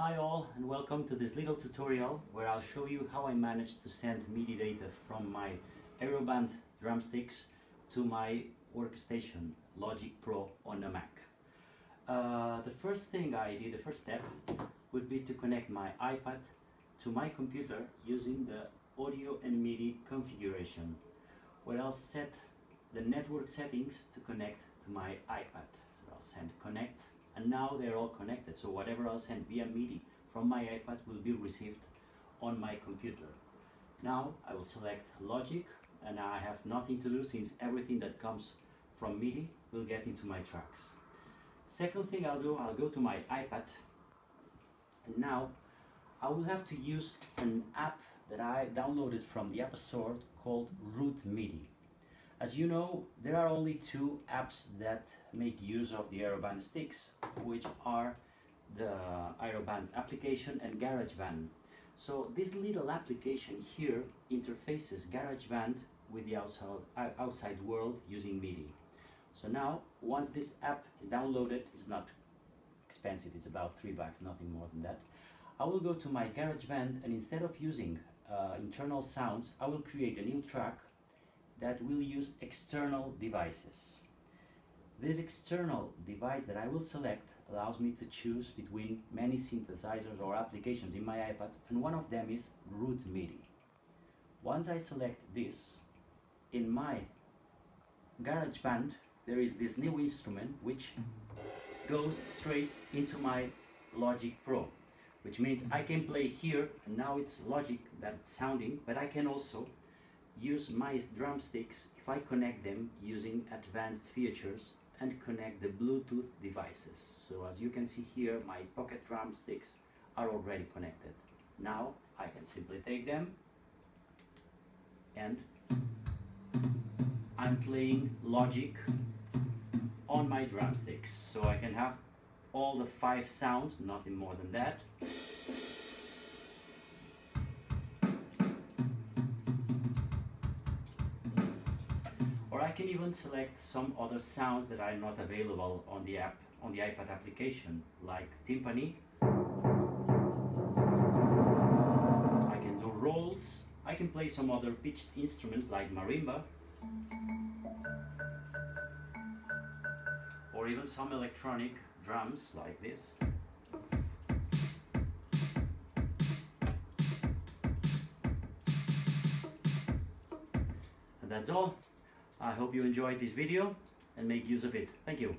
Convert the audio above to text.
Hi all and welcome to this little tutorial where I'll show you how I managed to send MIDI data from my Aeroband drumsticks to my workstation Logic Pro on a Mac. Uh, the first thing I did, the first step, would be to connect my iPad to my computer using the audio and MIDI configuration where I'll set the network settings to connect to my iPad. So I'll send connect and now they're all connected so whatever I'll send via MIDI from my iPad will be received on my computer. Now I will select Logic and I have nothing to do since everything that comes from MIDI will get into my tracks. Second thing I'll do, I'll go to my iPad and now I will have to use an app that I downloaded from the App Store called Root MIDI. As you know, there are only two apps that make use of the Aeroband sticks, which are the Aeroband application and GarageBand. So this little application here interfaces GarageBand with the outside, outside world using MIDI. So now, once this app is downloaded, it's not expensive, it's about three bucks, nothing more than that. I will go to my GarageBand and instead of using uh, internal sounds, I will create a new track that will use external devices. This external device that I will select allows me to choose between many synthesizers or applications in my iPad and one of them is Root MIDI. Once I select this, in my GarageBand there is this new instrument which goes straight into my Logic Pro which means I can play here and now it's Logic that's sounding but I can also use my drumsticks if I connect them using advanced features and connect the Bluetooth devices. So as you can see here, my pocket drumsticks are already connected. Now I can simply take them and I'm playing Logic on my drumsticks. So I can have all the five sounds, nothing more than that. Can even select some other sounds that are not available on the app, on the iPad application, like timpani. I can do rolls. I can play some other pitched instruments like marimba. Or even some electronic drums like this. And that's all. I hope you enjoyed this video and make use of it. Thank you.